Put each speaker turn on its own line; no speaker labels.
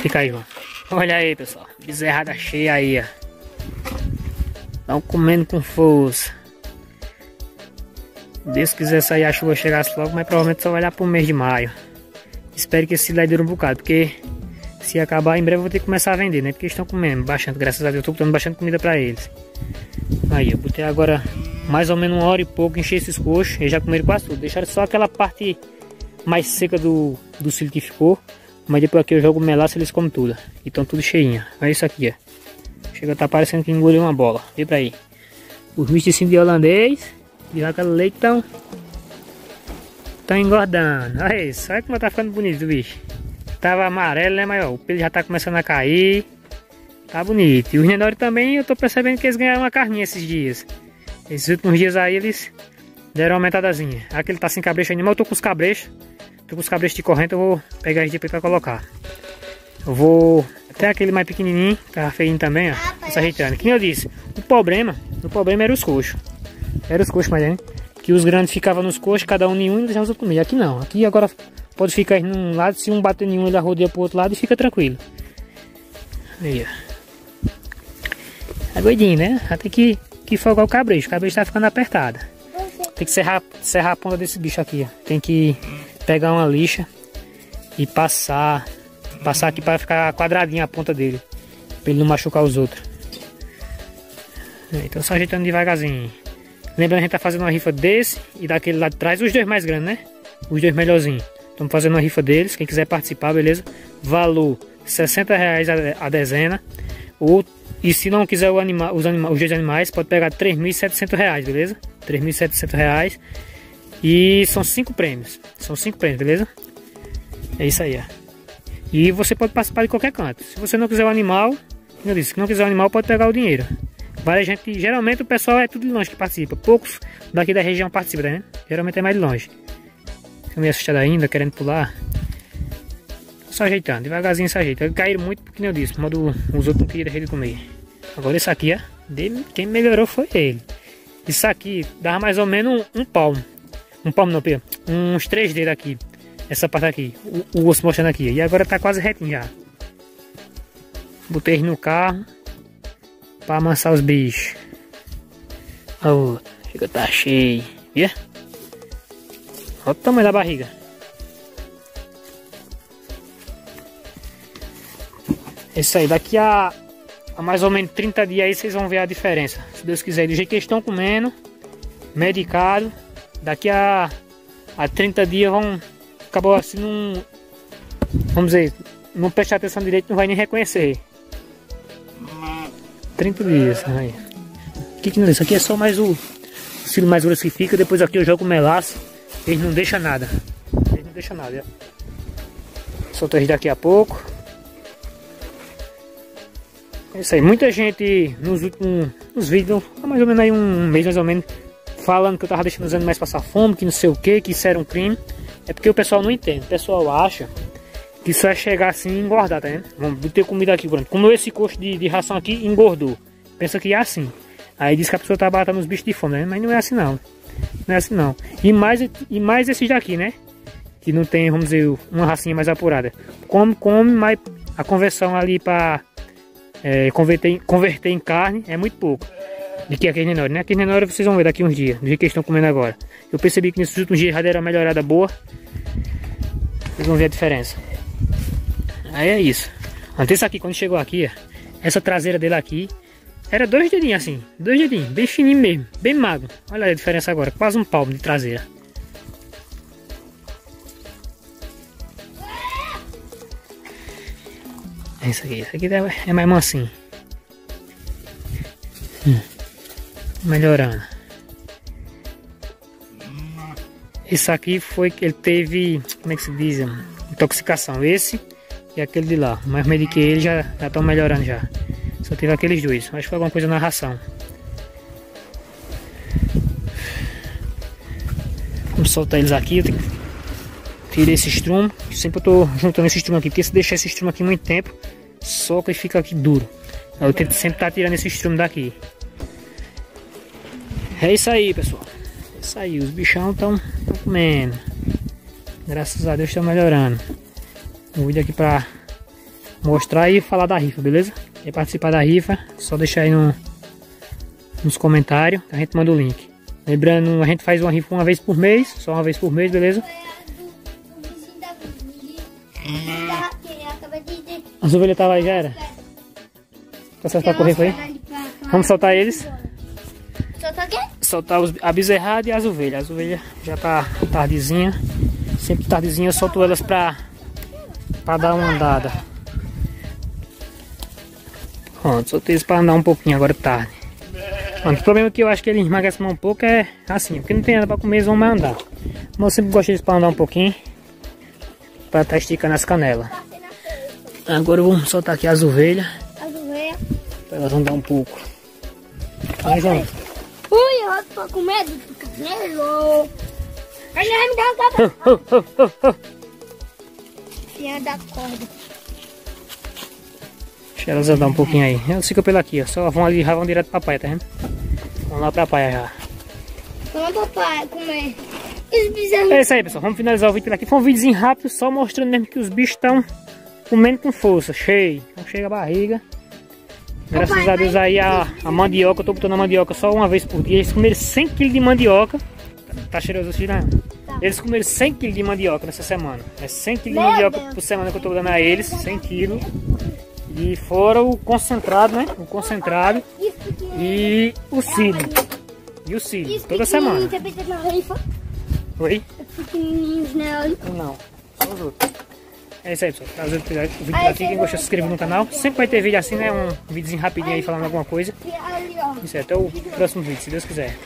Fica aí, ó. Olha aí, pessoal. Bezerrada cheia aí, ó. Estão comendo com força. Deus quiser sair a chuva chegasse logo, mas provavelmente só vai lá pro mês de maio. Espero que esse lá dure um bocado, porque se acabar em breve eu vou ter que começar a vender, né? Porque eles estão comendo bastante, graças a Deus. Eu tô botando bastante comida pra eles. Aí, eu botei agora mais ou menos uma hora e pouco, encher esses coxos. Eles já comeram quase tudo. Deixaram só aquela parte mais seca do, do cílio que ficou. Mas depois aqui eu jogo melaço eles comem tudo. E estão tudo cheinha. Olha isso aqui, ó. Chega tá parecendo que engoliu uma bola. Vê pra aí. Os misticinhos de holandês. De vaca leitão. Estão engordando. Olha isso. Olha como tá ficando bonito o bicho. Tava amarelo, né? Mas ó, o pelo já tá começando a cair. Tá bonito. E os menores também, eu tô percebendo que eles ganharam uma carninha esses dias. Esses últimos dias aí eles deram uma aumentadazinha. Aqui ele tá sem cabrecho animal, eu tô com os cabrechos. Com os cabrechos de corrente, eu vou pegar eles depois pra colocar. Eu vou até aquele mais pequenininho, tá feinho também, ó. Tá se ajeitando. Que nem eu disse, o problema, o problema era os coxos. Era os coxos, mas é, né? Que os grandes ficavam nos coxos, cada um em um e deixavam os outros comer. Aqui não, aqui agora pode ficar num lado, se um bater nenhum ele rodeia pro outro lado e fica tranquilo. Aí, ó. É doidinho, né? Até que, que folgar o cabrejo. O cabrejo tá ficando apertado. Tem que serrar, serrar a ponta desse bicho aqui, ó. Tem que pegar uma lixa e passar. Passar aqui para ficar quadradinha a ponta dele. Para ele não machucar os outros. Então só ajeitando devagarzinho. Lembrando, a gente tá fazendo uma rifa desse e daquele lá de trás, os dois mais grandes, né? Os dois melhorzinhos. Estamos fazendo uma rifa deles. Quem quiser participar, beleza? Valor 60 reais a dezena. Ou, e se não quiser o anima, os, anima, os dois animais, pode pegar 3.700 reais, beleza? 3.700 reais. E são cinco prêmios. São cinco prêmios, beleza? É isso aí, ó. E você pode participar de qualquer canto. Se você não quiser o animal, eu disse, se não quiser o animal, pode pegar o dinheiro. Várias gente, geralmente o pessoal é tudo de longe que participa. Poucos daqui da região participam, né? Geralmente é mais de longe. Fica meio assustado ainda, querendo pular. Só ajeitando, devagarzinho se ajeita. Caíram muito porque eu disse, modo os outros não queriam deixar de comer. Agora esse aqui, ó, quem melhorou foi ele. Isso aqui dava mais ou menos um, um palmo. Um palmo não, Pedro. Uns três dedos aqui. Essa parte aqui. O, o osso mostrando aqui. E agora tá quase retinho já. Botei no carro. Pra amansar os bichos. A outra. Chega tá cheio. Via? Olha o tamanho da barriga. É isso aí. Daqui a, a mais ou menos 30 dias aí vocês vão ver a diferença. Se Deus quiser. Do jeito que eles estão comendo. Medicado. Daqui a, a 30 dias vão. Acabou assim, não. Vamos dizer, não prestar atenção direito, não vai nem reconhecer. 30 dias. Aí. Que que não é isso? Aqui é só mais o cílio mais grosso que fica. Depois aqui eu jogo o melaço. Ele não deixa nada. Ele não deixa nada. Solta eles daqui a pouco. É isso aí. Muita gente nos últimos nos vídeos, mais ou menos aí um mês mais ou menos, falando que eu tava deixando os animais passar fome, que não sei o que, que isso era um crime. É porque o pessoal não entende. O pessoal acha que isso é chegar assim e engordar, tá vendo? Vamos ter comida aqui, pronto. Comeu esse coxo de, de ração aqui, engordou. Pensa que é assim. Aí diz que a pessoa tá batendo os bichos de fome, né? Mas não é assim não. Não é assim não. E mais, e mais esses daqui, né? Que não tem, vamos dizer, uma racinha mais apurada. Come, come, mas a conversão ali para é, converter, converter em carne é muito pouco de que aqueles menores, né? Aqueles menores vocês vão ver daqui uns dias, do jeito que eles estão comendo agora. Eu percebi que nesses últimos dias já deram uma melhorada boa. Vocês vão ver a diferença. Aí é isso. Antes aqui, quando chegou aqui, essa traseira dele aqui, era dois dedinhos assim, dois dedinhos, bem fininho mesmo, bem magro. Olha a diferença agora, quase um palmo de traseira. É isso aqui, isso aqui é mais mansinho. Hum melhorando. Isso aqui foi que ele teve, como é que se diz? Intoxicação. Esse e aquele de lá. Mas mediquei ele já estão melhorando já. Só teve aqueles dois. Acho que foi alguma coisa na ração. Vamos soltar eles aqui. Eu tenho que tirar esse estrumo. Sempre eu tô juntando esse estrumo aqui. Porque se deixar esse estrumo aqui muito tempo, soca e fica aqui duro. Eu tento sempre estar tá tirando esse estrumo daqui. É isso aí, pessoal. É isso aí, os bichão estão comendo. Graças a Deus estão melhorando. Um vídeo aqui para mostrar e falar da rifa, beleza? Quer participar da rifa, só deixar aí no, nos comentários, a gente manda o link. Lembrando, a gente faz uma rifa uma vez por mês, só uma vez por mês, beleza? As ovelhas estavam aí, já era? Tá certo pra correr, foi? Vamos soltar eles?
Soltar
os, a bezerrada e as ovelhas. As ovelhas já tá tardezinha. Sempre tardezinha eu solto elas pra, pra dar uma andada. Pronto, soltei eles pra andar um pouquinho agora tarde. Pronto, o problema que eu acho que eles emagrecem um pouco é assim, porque não tem nada pra comer, eles vão mais andar. Mas eu sempre gosto deles pra andar um pouquinho. Pra estar tá esticando as canelas. Agora eu vou soltar aqui as ovelhas.
As ovelhas.
Pra elas andar um pouco. Vai, João.
Ui, eu tô com medo do camelo. Ele vai me dar uma capa. Filha da corda.
Deixa elas andar um pouquinho aí. Elas ficam pela aqui, ó. Só vão ali, já vão direto pra praia, tá vendo? Vamos lá pra praia já.
Vamos papai comer. Os.
É isso aí, pessoal. Vamos finalizar o vídeo por aqui. Foi um videozinho rápido, só mostrando mesmo que os bichos estão comendo com força, cheio. Então chega a barriga. Graças Papai, a Deus aí a, a mandioca, eu tô botando a mandioca só uma vez por dia. Eles comeram 100 kg de mandioca. Tá, tá cheiroso assim, né? Tá. Eles comeram 100 kg de mandioca nessa semana. É 100 kg de mandioca Deus. por semana que eu tô dando a eles, 100 kg. E fora o concentrado, né? O concentrado e o cílio. E o cílio, toda semana. Oi?
Pequenininhos, né?
Não, são os outros. É isso aí, pessoal. O vídeo aqui. Quem gostou, se inscreva no canal. Sempre vai ter vídeo assim, né? Um videozinho rapidinho aí falando alguma coisa. Isso aí, até o próximo vídeo, se Deus quiser.